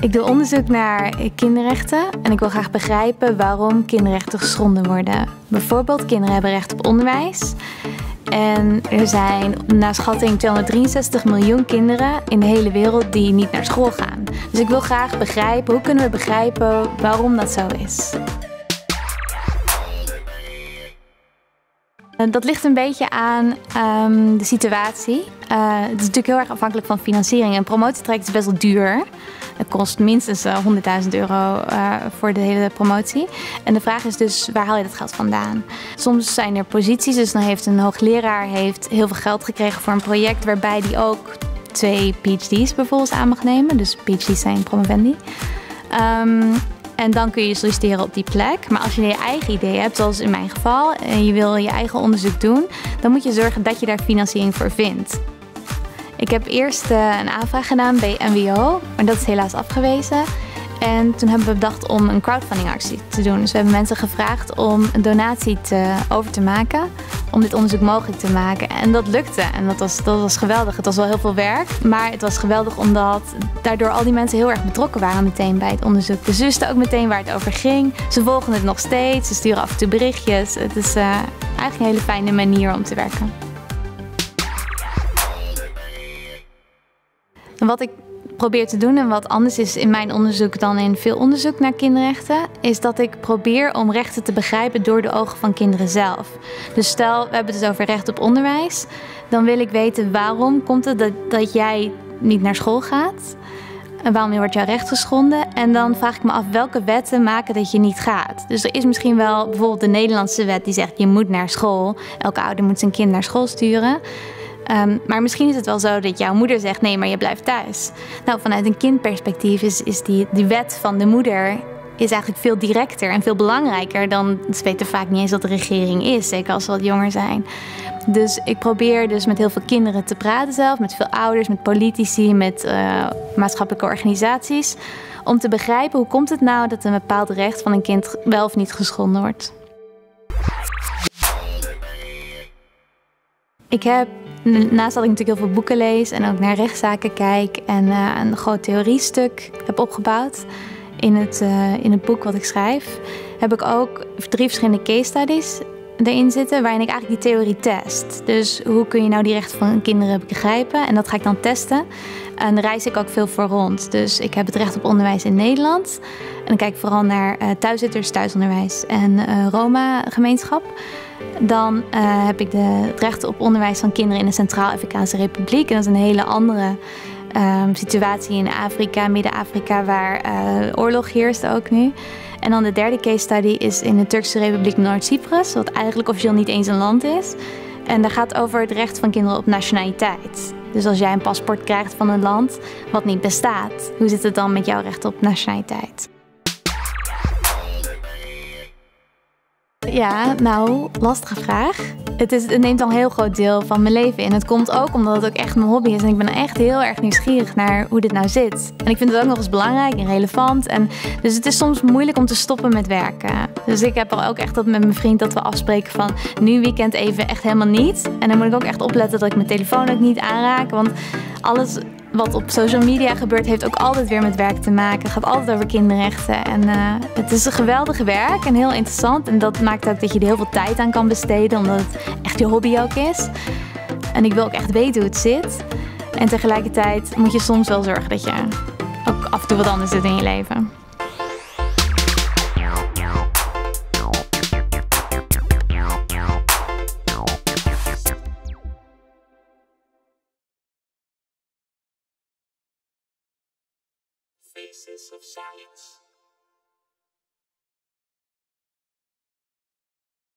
Ik doe onderzoek naar kinderrechten en ik wil graag begrijpen waarom kinderrechten geschonden worden. Bijvoorbeeld, kinderen hebben recht op onderwijs. En er zijn naar schatting 263 miljoen kinderen in de hele wereld die niet naar school gaan. Dus ik wil graag begrijpen, hoe kunnen we begrijpen waarom dat zo is? Dat ligt een beetje aan um, de situatie. Uh, het is natuurlijk heel erg afhankelijk van financiering. Een promotietraject is best wel duur. Het kost minstens 100.000 euro uh, voor de hele promotie. En de vraag is dus, waar haal je dat geld vandaan? Soms zijn er posities, dus dan heeft een hoogleraar heeft heel veel geld gekregen voor een project waarbij die ook twee PhD's bijvoorbeeld aan mag nemen. Dus PhD's zijn promovendi. Um, en dan kun je solliciteren op die plek. Maar als je je eigen idee hebt, zoals in mijn geval, en je wil je eigen onderzoek doen, dan moet je zorgen dat je daar financiering voor vindt. Ik heb eerst uh, een aanvraag gedaan bij NWO, maar dat is helaas afgewezen. En toen hebben we bedacht om een crowdfundingactie te doen. Dus we hebben mensen gevraagd om een donatie te, over te maken. Om dit onderzoek mogelijk te maken. En dat lukte. En dat was, dat was geweldig. Het was wel heel veel werk. Maar het was geweldig omdat daardoor al die mensen heel erg betrokken waren meteen bij het onderzoek. Dus ze wisten ook meteen waar het over ging. Ze volgen het nog steeds. Ze sturen af en toe berichtjes. Het is uh, eigenlijk een hele fijne manier om te werken. En wat ik probeer te doen en wat anders is in mijn onderzoek dan in veel onderzoek naar kinderrechten, is dat ik probeer om rechten te begrijpen door de ogen van kinderen zelf. Dus stel, we hebben het dus over recht op onderwijs, dan wil ik weten waarom komt het dat, dat jij niet naar school gaat? En waarom wordt jouw recht geschonden? En dan vraag ik me af welke wetten maken dat je niet gaat. Dus er is misschien wel bijvoorbeeld de Nederlandse wet die zegt je moet naar school. Elke ouder moet zijn kind naar school sturen. Um, maar misschien is het wel zo dat jouw moeder zegt: nee, maar je blijft thuis. Nou, vanuit een kindperspectief is, is die, die wet van de moeder is eigenlijk veel directer en veel belangrijker dan. Ze weten vaak niet eens wat de regering is, zeker als ze wat jonger zijn. Dus ik probeer dus met heel veel kinderen te praten zelf, met veel ouders, met politici, met uh, maatschappelijke organisaties. Om te begrijpen hoe komt het nou dat een bepaald recht van een kind wel of niet geschonden wordt. Ik heb Naast dat ik natuurlijk heel veel boeken lees en ook naar rechtszaken kijk en uh, een groot theoriestuk heb opgebouwd in het, uh, in het boek wat ik schrijf, heb ik ook drie verschillende case studies erin zitten waarin ik eigenlijk die theorie test. Dus hoe kun je nou die rechten van kinderen begrijpen? En dat ga ik dan testen. En daar reis ik ook veel voor rond. Dus ik heb het recht op onderwijs in Nederland. En dan kijk ik vooral naar uh, thuiszitters, thuisonderwijs en uh, Roma-gemeenschap. Dan uh, heb ik de, het recht op onderwijs van kinderen in de Centraal-Afrikaanse Republiek. En dat is een hele andere um, situatie in Afrika, Midden-Afrika, waar oorlog heerst ook nu. En dan de derde case study is in de Turkse Republiek Noord-Cyprus, wat eigenlijk officieel niet eens een land is. En dat gaat over het recht van kinderen op nationaliteit. Dus als jij een paspoort krijgt van een land wat niet bestaat, hoe zit het dan met jouw recht op nationaliteit? Ja, nou, lastige vraag. Het, is, het neemt al een heel groot deel van mijn leven in. Het komt ook omdat het ook echt mijn hobby is. En ik ben echt heel erg nieuwsgierig naar hoe dit nou zit. En ik vind het ook nog eens belangrijk en relevant. En, dus het is soms moeilijk om te stoppen met werken. Dus ik heb er ook echt dat met mijn vriend dat we afspreken van nu weekend even echt helemaal niet. En dan moet ik ook echt opletten dat ik mijn telefoon ook niet aanraak. Want alles wat op social media gebeurt, heeft ook altijd weer met werk te maken. Het gaat altijd over kinderrechten. En uh, het is een geweldige werk en heel interessant. En dat maakt ook dat je er heel veel tijd aan kan besteden, omdat het echt je hobby ook is. En ik wil ook echt weten hoe het zit. En tegelijkertijd moet je soms wel zorgen dat je ook af en toe wat anders doet in je leven. Faces of Science.